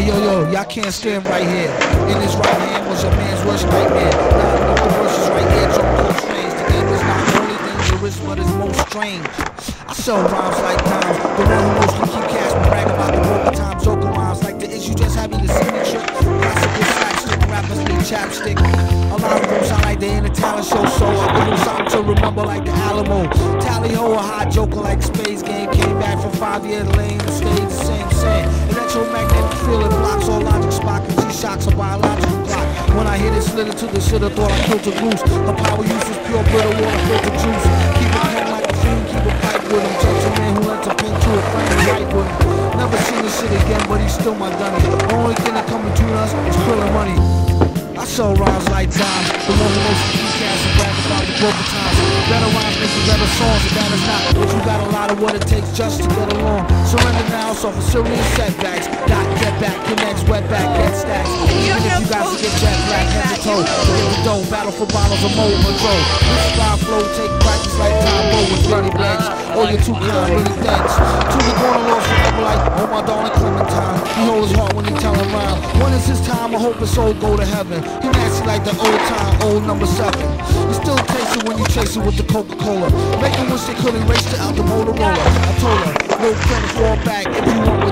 Hey yo yo, y'all can't stand right here. In his right hand was a man's worst nightmare. Now the verses right here, tropical strange. The game is not only dangerous, but it's most strange. I sell rhymes like dimes. The one who mostly keep cash brag about the broken times. Joking rhymes like the issue just happy the signature. Classical slapstick rappers need chapstick. A lot of them sound like they in a talent show, so I give them something to remember like the Alamo. Tally ho, a hot joker like Space Ghost. Came back from five years lane stayed the same, When I hit it, slid it to the shit, I thought I killed a goose. Her power use was pure brittle water, filter juice. Keep it pen like a keep a pipe with him. Gentleman who lent a pin to a friend and right with him. Never seen this shit again, but he's still my gunny. Only thing that come between us is pulling money. I sell rhymes like dimes, the one who most cash and brag about the broken times. Better rhymes makes better songs, and that is not. But you got a lot of what it takes just to get along. Surrender now, suffer serious setbacks. Dot, toe. The dough, battle for bottles of mold control. This fly flow, take practice like Combo with bloody blades. Oh, you're too kind, really thanks. To the corner lost forever like, oh my darling Clementine. He hold his heart when he tell him rhyme. When is his time? I hope his soul go to heaven. He nasty like the old time, old number seven. You still taste it when you chase it with the Coca-Cola. Make them wish they could erase it out the Motorola. I told her, no can fall back. If you want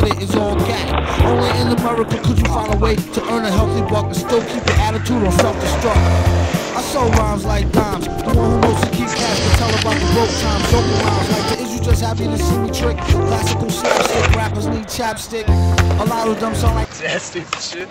get it. It's all gat. Only in America could you find a way to earn a healthy buck and still keep your attitude on self-destruct. I sell rhymes like dimes. The one who knows to keep cash to tell about the broke times. Joking rhymes like the is you just happy to see me trick. Classical slapstick rappers need chapstick. A lot of them sound like That's shit.